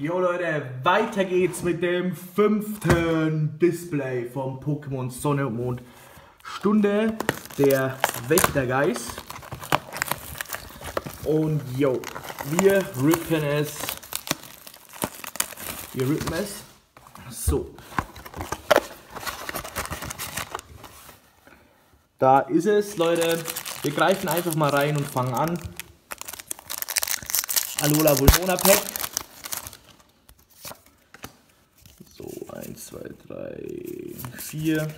Jo Leute, weiter geht's mit dem fünften Display vom Pokémon Sonne und Mond. Stunde der Wächtergeist. Und jo, wir rippen es. Wir rippen es. So. Da ist es, Leute. Wir greifen einfach mal rein und fangen an. Alola Vulmona Pack. So, 1, 2, 3, 4.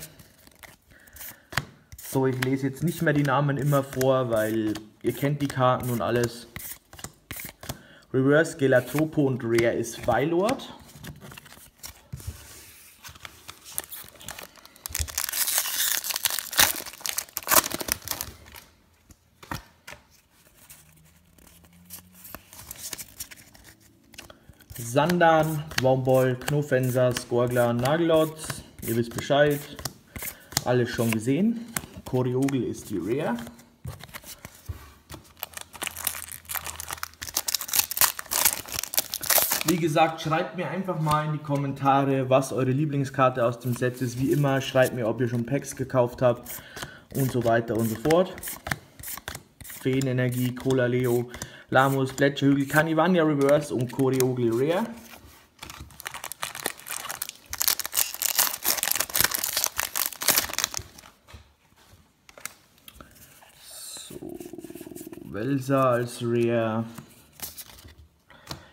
So, ich lese jetzt nicht mehr die Namen immer vor, weil ihr kennt die Karten und alles. Reverse, Gelatropo und Rare ist Weilord. Sandan, Wombol, Knofenser, Skorgler, Nagelotz. Ihr wisst Bescheid. Alles schon gesehen. Koriogel ist die Rare. Wie gesagt, schreibt mir einfach mal in die Kommentare, was eure Lieblingskarte aus dem Set ist. Wie immer, schreibt mir, ob ihr schon Packs gekauft habt und so weiter und so fort. Feenenergie, Cola Leo, Lamus, Gletscherhügel, Canivania Reverse und Choreogli Rare. So, Welser als Rare.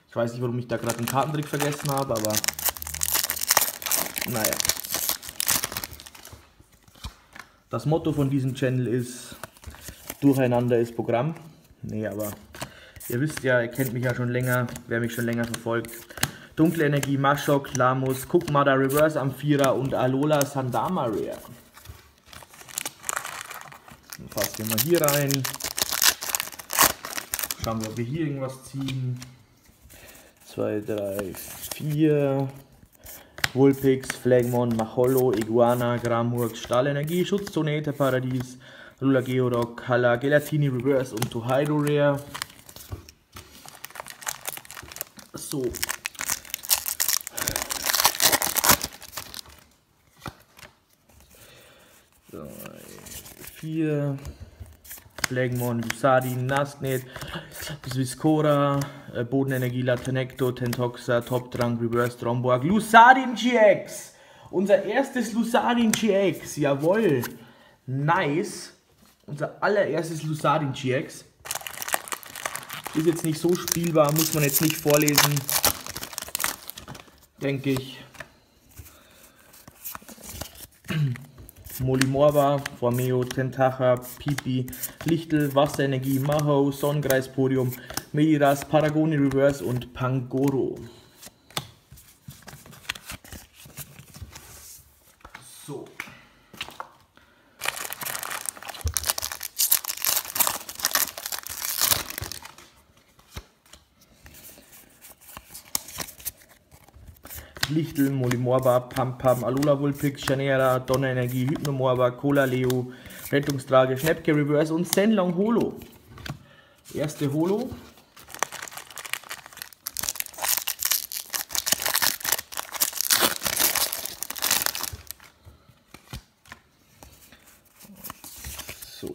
Ich weiß nicht, warum ich da gerade einen Kartentrick vergessen habe, aber naja. Das Motto von diesem Channel ist Durcheinander ist Programm. Nee, aber Ihr wisst ja, ihr kennt mich ja schon länger, wer mich schon länger verfolgt. Dunkle Energie, Maschok, Lamus, Cookmada Reverse Amphira und Alola Sandama Rare. Dann fassen wir mal hier rein. Schauen wir, ob wir hier irgendwas ziehen. 2, 3, 4. Vulpix, Flagmon, Macholo, Iguana, Gramurk, Stahlenergie, Schutzzone, Paradies, Lula Geodok, Hala, Gelatini Reverse und Tohaido Rare. So. Drei, vier. Flagmon, Lusadi, Nasnet, Swiscora, äh, Bodenenergie, Latenecto, Tentoxa, Topdrang, Reverse Tromborg, Lusadin GX! Unser erstes Lusadin GX, jawoll! Nice! Unser allererstes Lusadin GX. Ist jetzt nicht so spielbar, muss man jetzt nicht vorlesen. Denke ich. Molimorba, Formeo, Tentacha, Pipi, Lichtel, Wasserenergie, Maho, Sonnenkreis Podium, Mediras, Paragoni Reverse und Pangoro. Lichtel, Molimorba, Pam Pam, Alula Vulpix, Chanera, Donnerenergie, Hypnomorba, Cola Leo, Rettungstrage, Schnäppke Reverse und Senlong Holo. Erste Holo. So.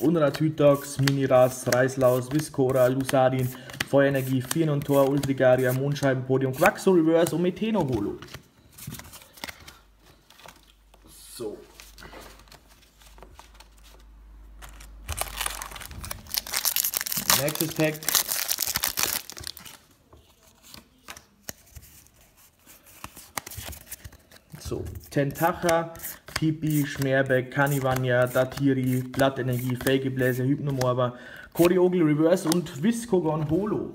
Unrat Hytox, Miniras, Reislaus, Viscora, Lusadin, Feuerenergie, Firn und Tor, Ultrigaria, Mondscheibenpodium, Quaxo Reverse und Meteno Holo. So. Nächstes Pack. So, Tentacha, Pipi, Schmerbeck, Kanivania, Datiri, Blattenergie, Fake Bläser, Choreogel Reverse und Viscogon Holo.